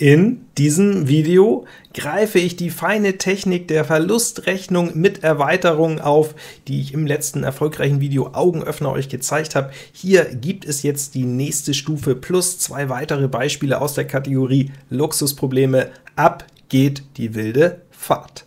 In diesem Video greife ich die feine Technik der Verlustrechnung mit Erweiterungen auf, die ich im letzten erfolgreichen Video Augenöffner euch gezeigt habe. Hier gibt es jetzt die nächste Stufe plus zwei weitere Beispiele aus der Kategorie Luxusprobleme. Ab geht die wilde Fahrt.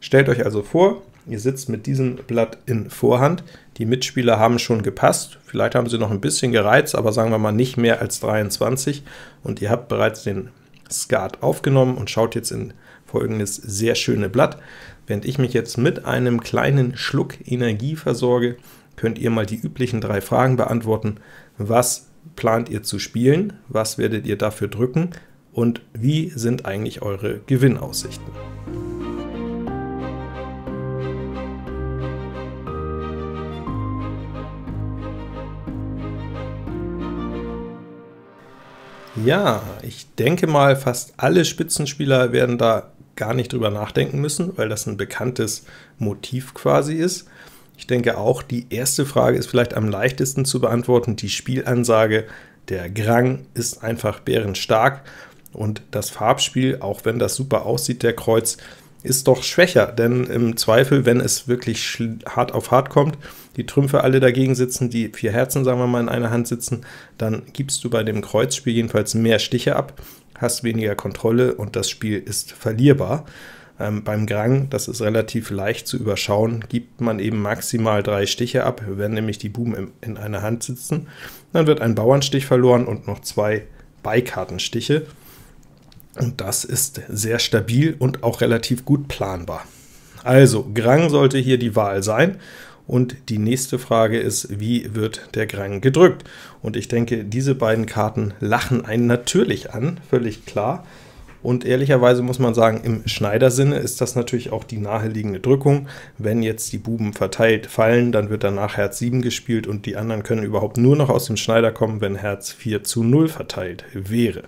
Stellt euch also vor, Ihr sitzt mit diesem Blatt in Vorhand. Die Mitspieler haben schon gepasst. Vielleicht haben sie noch ein bisschen gereizt, aber sagen wir mal nicht mehr als 23. Und ihr habt bereits den Skat aufgenommen und schaut jetzt in folgendes sehr schöne Blatt. Während ich mich jetzt mit einem kleinen Schluck Energie versorge, könnt ihr mal die üblichen drei Fragen beantworten. Was plant ihr zu spielen? Was werdet ihr dafür drücken? Und wie sind eigentlich eure Gewinnaussichten? Ja, ich denke mal, fast alle Spitzenspieler werden da gar nicht drüber nachdenken müssen, weil das ein bekanntes Motiv quasi ist. Ich denke auch, die erste Frage ist vielleicht am leichtesten zu beantworten. Die Spielansage, der Grang ist einfach bärenstark und das Farbspiel, auch wenn das super aussieht, der Kreuz, ist doch schwächer, denn im Zweifel, wenn es wirklich hart auf hart kommt, die Trümpfe alle dagegen sitzen, die vier Herzen, sagen wir mal, in einer Hand sitzen, dann gibst du bei dem Kreuzspiel jedenfalls mehr Stiche ab, hast weniger Kontrolle und das Spiel ist verlierbar. Ähm, beim Grang, das ist relativ leicht zu überschauen, gibt man eben maximal drei Stiche ab, wenn nämlich die Buben in, in einer Hand sitzen. Dann wird ein Bauernstich verloren und noch zwei Beikartenstiche. Und das ist sehr stabil und auch relativ gut planbar. Also, Grang sollte hier die Wahl sein. Und die nächste Frage ist, wie wird der Grang gedrückt? Und ich denke, diese beiden Karten lachen einen natürlich an, völlig klar. Und ehrlicherweise muss man sagen, im Schneidersinne ist das natürlich auch die naheliegende Drückung. Wenn jetzt die Buben verteilt fallen, dann wird danach Herz 7 gespielt und die anderen können überhaupt nur noch aus dem Schneider kommen, wenn Herz 4 zu 0 verteilt wäre.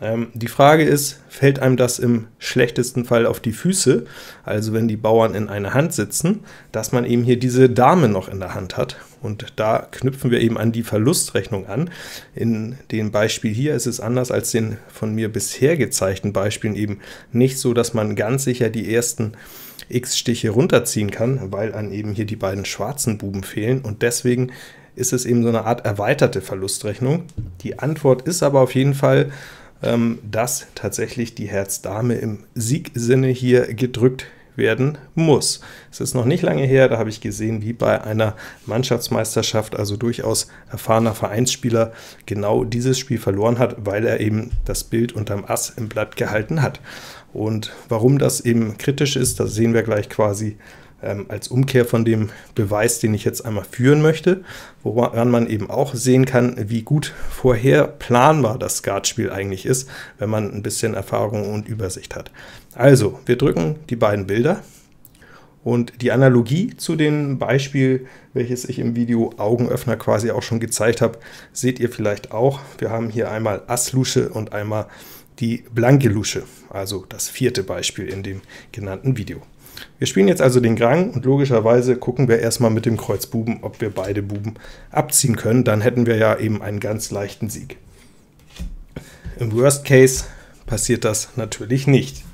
Ähm, die Frage ist, fällt einem das im schlechtesten Fall auf die Füße, also wenn die Bauern in einer Hand sitzen, dass man eben hier diese Dame noch in der Hand hat. Und da knüpfen wir eben an die Verlustrechnung an. In dem Beispiel hier ist es anders als den von mir bisher gezeigten Beispielen eben nicht so, dass man ganz sicher die ersten x-Stiche runterziehen kann, weil an eben hier die beiden schwarzen Buben fehlen und deswegen ist es eben so eine Art erweiterte Verlustrechnung. Die Antwort ist aber auf jeden Fall ähm, dass tatsächlich die Herz-Dame im Siegsinne hier gedrückt werden muss. Es ist noch nicht lange her, da habe ich gesehen, wie bei einer Mannschaftsmeisterschaft, also durchaus erfahrener Vereinsspieler, genau dieses Spiel verloren hat, weil er eben das Bild unterm Ass im Blatt gehalten hat. Und warum das eben kritisch ist, das sehen wir gleich quasi ähm, als Umkehr von dem Beweis, den ich jetzt einmal führen möchte, woran man eben auch sehen kann, wie gut vorher planbar das Skatspiel eigentlich ist, wenn man ein bisschen Erfahrung und Übersicht hat. Also, wir drücken die beiden Bilder und die Analogie zu dem Beispiel, welches ich im Video Augenöffner quasi auch schon gezeigt habe, seht ihr vielleicht auch. Wir haben hier einmal Asslusche und einmal die blanke Lusche, also das vierte Beispiel in dem genannten Video. Wir spielen jetzt also den Grang und logischerweise gucken wir erstmal mit dem Kreuz Buben, ob wir beide Buben abziehen können. Dann hätten wir ja eben einen ganz leichten Sieg. Im Worst Case passiert das natürlich nicht.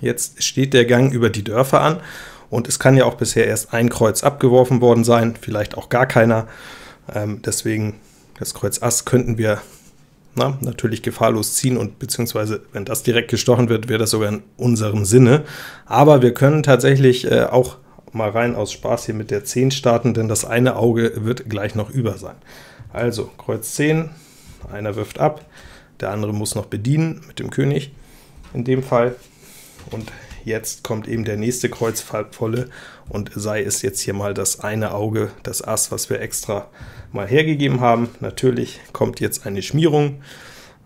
Jetzt steht der Gang über die Dörfer an und es kann ja auch bisher erst ein Kreuz abgeworfen worden sein, vielleicht auch gar keiner. Ähm, deswegen das Kreuz Ass könnten wir na, natürlich gefahrlos ziehen und beziehungsweise, wenn das direkt gestochen wird, wäre das sogar in unserem Sinne. Aber wir können tatsächlich äh, auch mal rein aus Spaß hier mit der 10 starten, denn das eine Auge wird gleich noch über sein. Also Kreuz 10, einer wirft ab, der andere muss noch bedienen mit dem König in dem Fall. Und jetzt kommt eben der nächste Kreuzvolle und sei es jetzt hier mal das eine Auge, das Ass, was wir extra mal hergegeben haben. Natürlich kommt jetzt eine Schmierung.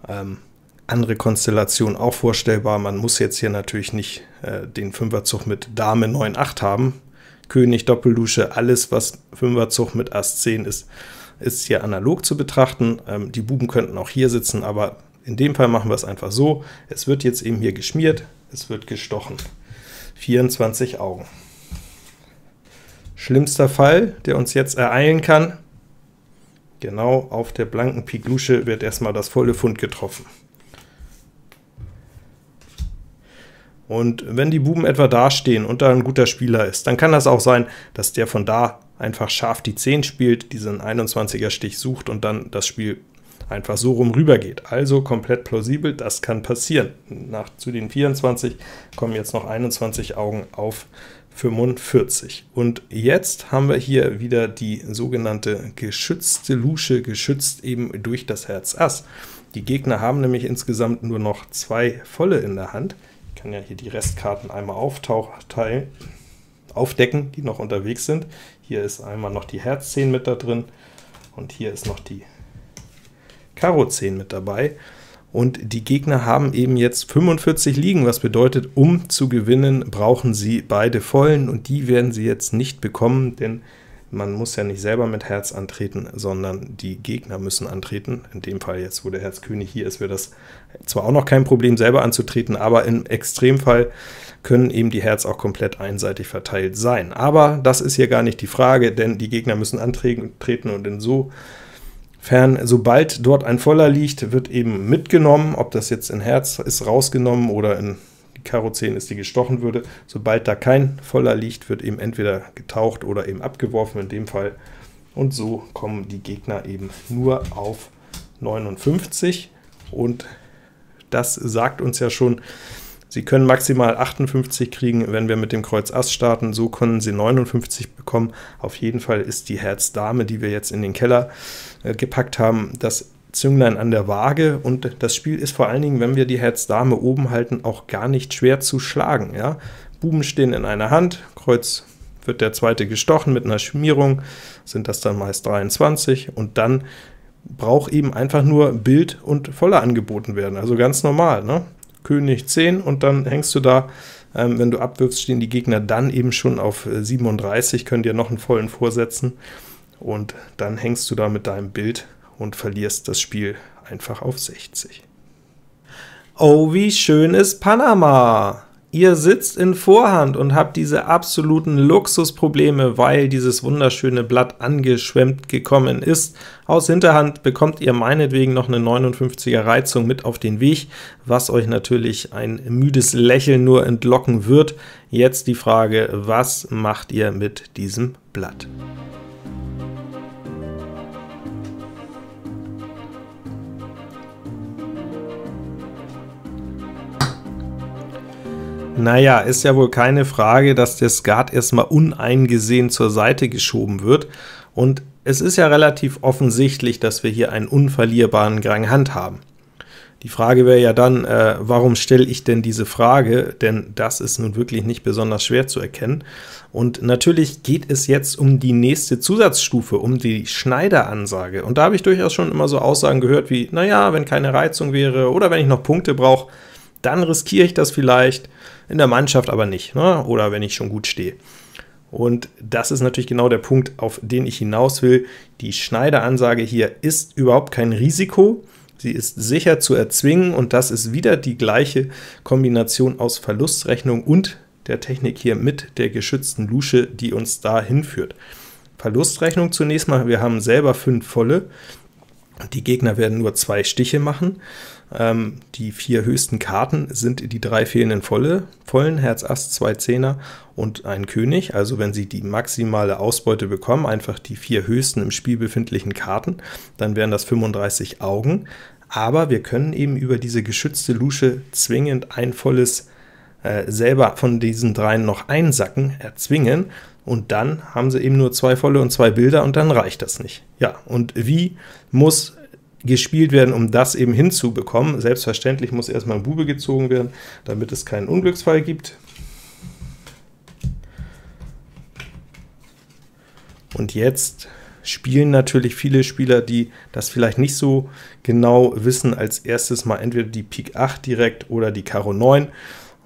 Ähm, andere Konstellation auch vorstellbar. Man muss jetzt hier natürlich nicht äh, den Fünferzug mit Dame 9, 8 haben. König, Doppeldusche, alles was Fünferzug mit Ass 10 ist, ist hier analog zu betrachten. Ähm, die Buben könnten auch hier sitzen, aber in dem Fall machen wir es einfach so. Es wird jetzt eben hier geschmiert, es wird gestochen. 24 Augen. Schlimmster Fall, der uns jetzt ereilen kann, Genau auf der blanken Pik Lusche wird erstmal das volle Pfund getroffen. Und wenn die Buben etwa dastehen und da ein guter Spieler ist, dann kann das auch sein, dass der von da einfach scharf die 10 spielt, diesen 21er Stich sucht und dann das Spiel einfach so rum rüber geht. Also komplett plausibel, das kann passieren. Nach zu den 24 kommen jetzt noch 21 Augen auf 45. Und jetzt haben wir hier wieder die sogenannte geschützte Lusche, geschützt eben durch das Herz Ass. Die Gegner haben nämlich insgesamt nur noch zwei volle in der Hand. Ich kann ja hier die Restkarten einmal aufteilen, aufdecken, die noch unterwegs sind. Hier ist einmal noch die Herz 10 mit da drin und hier ist noch die Karo 10 mit dabei. Und die Gegner haben eben jetzt 45 liegen, was bedeutet, um zu gewinnen, brauchen sie beide vollen, und die werden sie jetzt nicht bekommen, denn man muss ja nicht selber mit Herz antreten, sondern die Gegner müssen antreten. In dem Fall jetzt, wo der Herzkönig hier ist, wäre das zwar auch noch kein Problem, selber anzutreten, aber im Extremfall können eben die Herz auch komplett einseitig verteilt sein. Aber das ist hier gar nicht die Frage, denn die Gegner müssen antreten und in so Fern, sobald dort ein Voller liegt, wird eben mitgenommen, ob das jetzt in Herz ist rausgenommen oder in Karo 10 ist, die gestochen würde. Sobald da kein Voller liegt, wird eben entweder getaucht oder eben abgeworfen in dem Fall. Und so kommen die Gegner eben nur auf 59 und das sagt uns ja schon, Sie können maximal 58 kriegen, wenn wir mit dem Kreuz Ass starten. So können Sie 59 bekommen. Auf jeden Fall ist die Herz Dame, die wir jetzt in den Keller äh, gepackt haben, das Zünglein an der Waage. Und das Spiel ist vor allen Dingen, wenn wir die Herz Dame oben halten, auch gar nicht schwer zu schlagen. Ja? Buben stehen in einer Hand, Kreuz wird der zweite gestochen mit einer Schmierung, sind das dann meist 23 und dann braucht eben einfach nur Bild und Voller angeboten werden, also ganz normal. Ne? König 10 und dann hängst du da, ähm, wenn du abwirfst, stehen die Gegner dann eben schon auf 37, äh, können dir noch einen vollen vorsetzen und dann hängst du da mit deinem Bild und verlierst das Spiel einfach auf 60. Oh, wie schön ist Panama! Ihr sitzt in Vorhand und habt diese absoluten Luxusprobleme, weil dieses wunderschöne Blatt angeschwemmt gekommen ist. Aus Hinterhand bekommt ihr meinetwegen noch eine 59er Reizung mit auf den Weg, was euch natürlich ein müdes Lächeln nur entlocken wird. Jetzt die Frage, was macht ihr mit diesem Blatt? Naja, ist ja wohl keine Frage, dass der Skat erstmal uneingesehen zur Seite geschoben wird. Und es ist ja relativ offensichtlich, dass wir hier einen unverlierbaren Grang Hand haben. Die Frage wäre ja dann, äh, warum stelle ich denn diese Frage? Denn das ist nun wirklich nicht besonders schwer zu erkennen. Und natürlich geht es jetzt um die nächste Zusatzstufe, um die Schneideransage. Und da habe ich durchaus schon immer so Aussagen gehört wie, naja, wenn keine Reizung wäre oder wenn ich noch Punkte brauche, dann riskiere ich das vielleicht, in der Mannschaft aber nicht, ne? oder wenn ich schon gut stehe. Und das ist natürlich genau der Punkt, auf den ich hinaus will. Die Schneideransage hier ist überhaupt kein Risiko. Sie ist sicher zu erzwingen und das ist wieder die gleiche Kombination aus Verlustrechnung und der Technik hier mit der geschützten Lusche, die uns da hinführt. Verlustrechnung zunächst mal, wir haben selber fünf volle, die Gegner werden nur zwei Stiche machen. Ähm, die vier höchsten Karten sind die drei fehlenden volle, vollen, Herz, Ass, zwei Zehner und ein König. Also wenn sie die maximale Ausbeute bekommen, einfach die vier höchsten im Spiel befindlichen Karten, dann wären das 35 Augen. Aber wir können eben über diese geschützte Lusche zwingend ein volles äh, selber von diesen dreien noch einsacken, erzwingen. Und dann haben sie eben nur zwei volle und zwei Bilder und dann reicht das nicht. Ja, und wie muss gespielt werden, um das eben hinzubekommen. Selbstverständlich muss erstmal ein Bube gezogen werden, damit es keinen Unglücksfall gibt. Und jetzt spielen natürlich viele Spieler, die das vielleicht nicht so genau wissen, als erstes mal entweder die Pik 8 direkt oder die Karo 9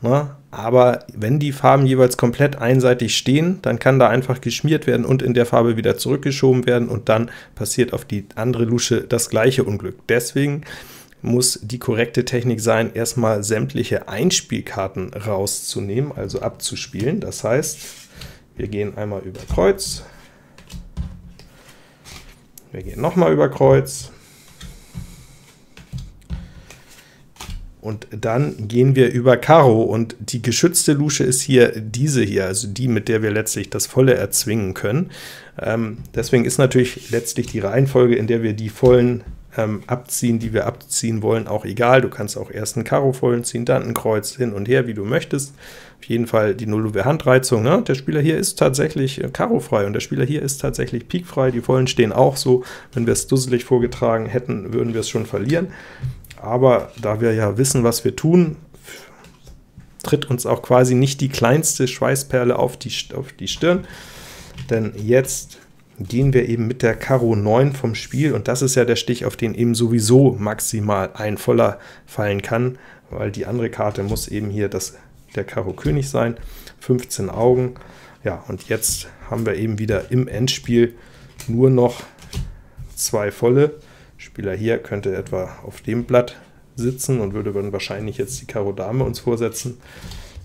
Ne? Aber wenn die Farben jeweils komplett einseitig stehen, dann kann da einfach geschmiert werden und in der Farbe wieder zurückgeschoben werden und dann passiert auf die andere Lusche das gleiche Unglück. Deswegen muss die korrekte Technik sein, erstmal sämtliche Einspielkarten rauszunehmen, also abzuspielen. Das heißt, wir gehen einmal über Kreuz, Wir gehen nochmal über Kreuz. Und dann gehen wir über Karo und die geschützte Lusche ist hier diese hier, also die, mit der wir letztlich das Volle erzwingen können. Ähm, deswegen ist natürlich letztlich die Reihenfolge, in der wir die Vollen ähm, abziehen, die wir abziehen wollen, auch egal. Du kannst auch erst einen Karo vollen ziehen, dann ein Kreuz hin und her, wie du möchtest. Auf jeden Fall die null Handreizung. Ne? Der Spieler hier ist tatsächlich äh, Karo-frei und der Spieler hier ist tatsächlich Pik-frei. Die Vollen stehen auch so. Wenn wir es dusselig vorgetragen hätten, würden wir es schon verlieren. Aber da wir ja wissen, was wir tun, tritt uns auch quasi nicht die kleinste Schweißperle auf die, auf die Stirn. Denn jetzt gehen wir eben mit der Karo 9 vom Spiel und das ist ja der Stich, auf den eben sowieso maximal ein Voller fallen kann, weil die andere Karte muss eben hier das, der Karo König sein. 15 Augen. Ja, und jetzt haben wir eben wieder im Endspiel nur noch zwei Volle. Spieler hier könnte etwa auf dem Blatt sitzen und würde dann wahrscheinlich jetzt die Karo Dame uns vorsetzen.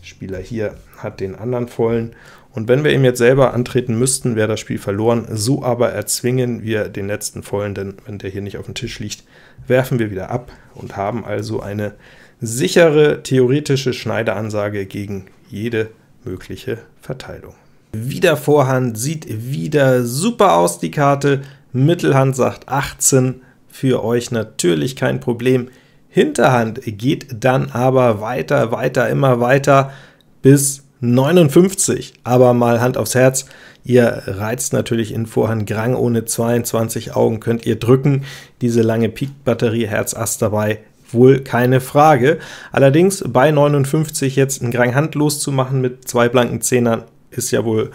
Spieler hier hat den anderen vollen. Und wenn wir ihm jetzt selber antreten müssten, wäre das Spiel verloren. So aber erzwingen wir den letzten vollen, denn wenn der hier nicht auf dem Tisch liegt, werfen wir wieder ab und haben also eine sichere theoretische Schneideansage gegen jede mögliche Verteilung. Wieder Vorhand sieht wieder super aus, die Karte. Mittelhand sagt 18, für euch natürlich kein Problem. Hinterhand geht dann aber weiter, weiter, immer weiter bis 59. Aber mal Hand aufs Herz, ihr reizt natürlich in Vorhand Grang ohne 22 Augen, könnt ihr drücken. Diese lange Pik-Batterie, Herz Ass dabei, wohl keine Frage. Allerdings bei 59 jetzt einen Grang Hand loszumachen mit zwei blanken Zehnern, ist ja wohl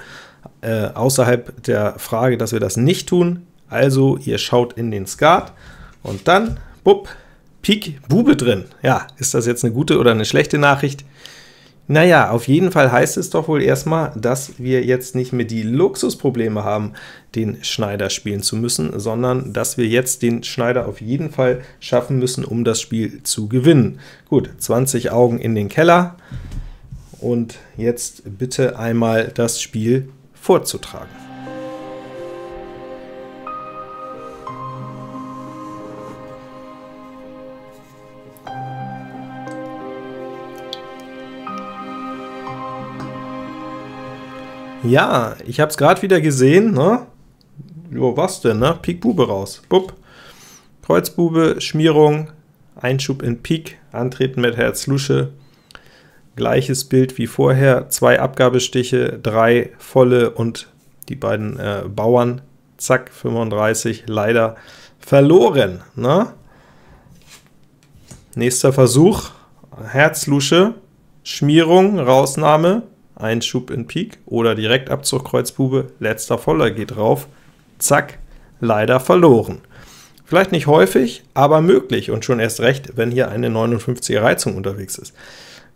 äh, außerhalb der Frage, dass wir das nicht tun. Also ihr schaut in den Skat und dann, bupp, Pik Bube drin. Ja, ist das jetzt eine gute oder eine schlechte Nachricht? Naja, auf jeden Fall heißt es doch wohl erstmal, dass wir jetzt nicht mehr die Luxusprobleme haben, den Schneider spielen zu müssen, sondern dass wir jetzt den Schneider auf jeden Fall schaffen müssen, um das Spiel zu gewinnen. Gut, 20 Augen in den Keller und jetzt bitte einmal das Spiel vorzutragen. Ja, ich habe es gerade wieder gesehen, ne? Jo, was denn, ne? Pik Bube raus. Bupp. Kreuzbube, Schmierung, Einschub in Pik, Antreten mit Herz Lusche. Gleiches Bild wie vorher, zwei Abgabestiche, drei volle und die beiden äh, Bauern, zack, 35, leider verloren. Ne? Nächster Versuch, Herzlusche, Schmierung, Rausnahme, Einschub in Pik oder Direktabzug Kreuzbube, letzter Voller geht drauf, zack, leider verloren. Vielleicht nicht häufig, aber möglich und schon erst recht, wenn hier eine 59er Reizung unterwegs ist.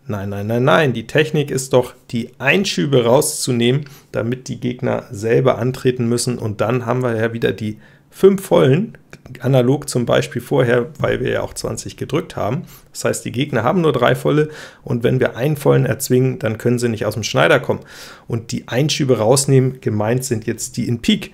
Nein, nein, nein, nein, die Technik ist doch, die Einschübe rauszunehmen, damit die Gegner selber antreten müssen und dann haben wir ja wieder die fünf Vollen, analog zum Beispiel vorher, weil wir ja auch 20 gedrückt haben. Das heißt, die Gegner haben nur drei Volle und wenn wir einen Vollen erzwingen, dann können sie nicht aus dem Schneider kommen. Und die Einschübe rausnehmen, gemeint sind jetzt die in Pik.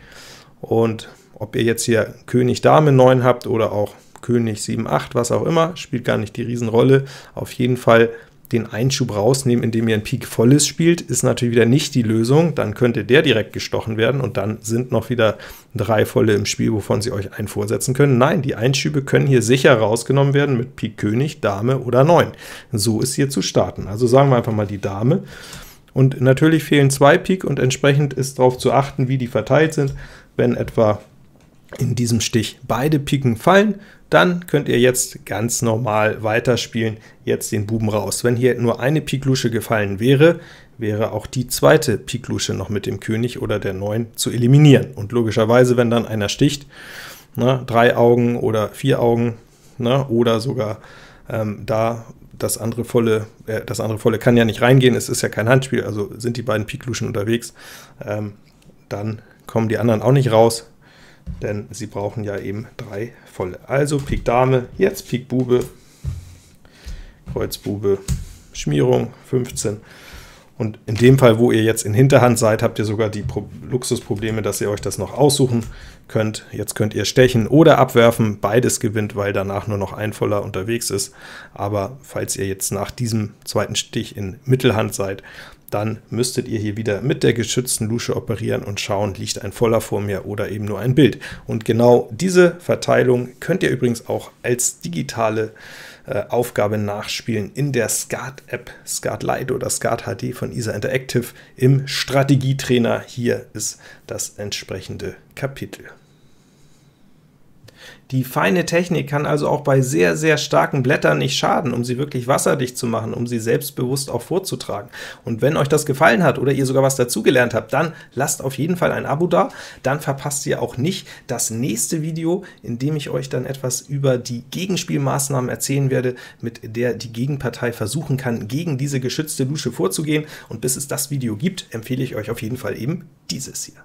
Und ob ihr jetzt hier König Dame 9 habt oder auch König 7, 8, was auch immer, spielt gar nicht die Riesenrolle. Auf jeden Fall den Einschub rausnehmen, indem ihr ein Pik volles spielt, ist natürlich wieder nicht die Lösung. Dann könnte der direkt gestochen werden und dann sind noch wieder drei volle im Spiel, wovon sie euch einen vorsetzen können. Nein, die Einschübe können hier sicher rausgenommen werden mit Pik König, Dame oder 9. So ist hier zu starten. Also sagen wir einfach mal die Dame. Und natürlich fehlen zwei Pik und entsprechend ist darauf zu achten, wie die verteilt sind. Wenn etwa in diesem Stich beide Piken fallen, dann könnt ihr jetzt ganz normal weiterspielen, jetzt den Buben raus. Wenn hier nur eine Piklusche gefallen wäre, wäre auch die zweite Piklusche noch mit dem König oder der 9 zu eliminieren. Und logischerweise, wenn dann einer sticht, ne, drei Augen oder vier Augen, ne, oder sogar ähm, da das andere volle, äh, das andere volle kann ja nicht reingehen, es ist ja kein Handspiel, also sind die beiden Pikluschen unterwegs, ähm, dann kommen die anderen auch nicht raus, denn sie brauchen ja eben drei volle. Also Pik Dame, jetzt Pik Bube, Kreuz Bube, Schmierung 15 Und in dem Fall, wo ihr jetzt in Hinterhand seid, habt ihr sogar die Pro Luxusprobleme, dass ihr euch das noch aussuchen könnt. Jetzt könnt ihr stechen oder abwerfen. Beides gewinnt, weil danach nur noch ein Voller unterwegs ist. Aber falls ihr jetzt nach diesem zweiten Stich in Mittelhand seid, dann müsstet ihr hier wieder mit der geschützten Lusche operieren und schauen, liegt ein Voller vor mir oder eben nur ein Bild. Und genau diese Verteilung könnt ihr übrigens auch als digitale äh, Aufgabe nachspielen in der Skat-App, Skat Lite oder Skat HD von ISA Interactive im Strategietrainer. Hier ist das entsprechende Kapitel. Die feine Technik kann also auch bei sehr, sehr starken Blättern nicht schaden, um sie wirklich wasserdicht zu machen, um sie selbstbewusst auch vorzutragen. Und wenn euch das gefallen hat oder ihr sogar was dazugelernt habt, dann lasst auf jeden Fall ein Abo da, dann verpasst ihr auch nicht das nächste Video, in dem ich euch dann etwas über die Gegenspielmaßnahmen erzählen werde, mit der die Gegenpartei versuchen kann, gegen diese geschützte Lusche vorzugehen. Und bis es das Video gibt, empfehle ich euch auf jeden Fall eben dieses hier.